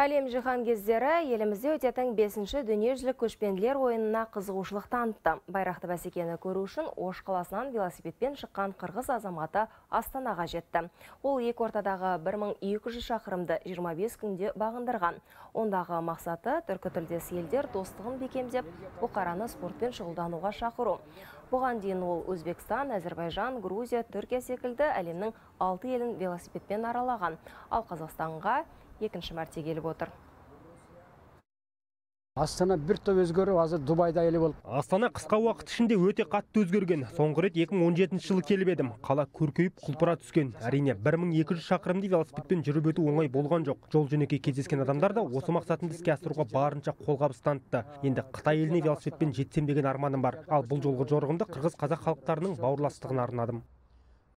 Әлем жиһан кездері елімізде өтетін 5-ші дүниежүзілік көшпенділер ойынына қызығушылық танытты. Байрақты бәсекені көру үшін Ош қаласынан велосипедпен шыққан қырғыз азаматы Астанаға жетті. Ол екі ортадағы 1200 шақырымды 25 күнде бағындырған. Ондағы мақсаты түркі тілдес елдер достығын бекемдеп, бұқараны спортпен шұғылдануға шақыру. Бұған дейін ол Өзбекстан, Әзербайжан, Грузия, Түркия секілді әлемнің 6 елін велосипедпен аралаған. Ал Қазақстанға екінші мәрте келіп отыр. Астана бір топ өзгеріп азыр дубайда астана қысқа уақыт ішінде өте қатты өзгерген. Соңғы рет 2017 жылы келіп едім. Қала көркейіп құлпыра түскен. Әрине 1200 шақырымды велосипедпен жүріп өту оңай болған жоқ. Жол жөнекей кездескен адамдар да осы мақсатымды іске асыруға барынша қолғабыс танытты. Енді қытай еліне велосипедпен жетсем деген арманым бар. Ал бұл жолғы жорығымды қырғыз қазақ халықтарының бауырластығына арнадым.